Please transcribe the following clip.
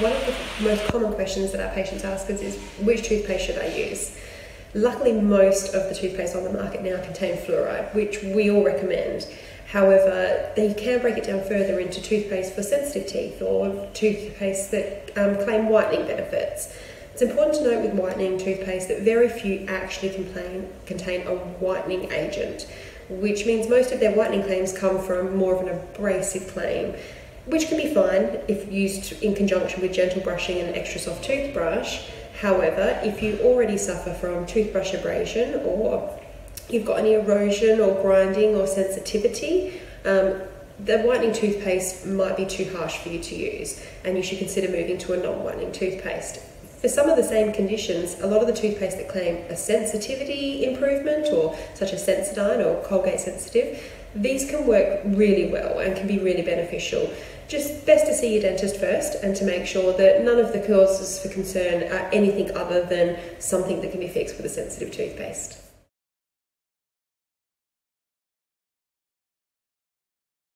one of the most common questions that our patients ask us is which toothpaste should I use? Luckily, most of the toothpaste on the market now contain fluoride, which we all recommend. However, they can break it down further into toothpaste for sensitive teeth or toothpaste that um, claim whitening benefits. It's important to note with whitening toothpaste that very few actually contain, contain a whitening agent, which means most of their whitening claims come from more of an abrasive claim, which can be fine if used in conjunction with gentle brushing and an extra soft toothbrush. However, if you already suffer from toothbrush abrasion or you've got any erosion or grinding or sensitivity, um, the whitening toothpaste might be too harsh for you to use, and you should consider moving to a non whitening toothpaste. For some of the same conditions, a lot of the toothpaste that claim a sensitivity improvement, or such as Sensodyne or Colgate Sensitive, these can work really well and can be really beneficial. Just best to see your dentist first and to make sure that none of the causes for concern are anything other than something that can be fixed with a sensitive toothpaste.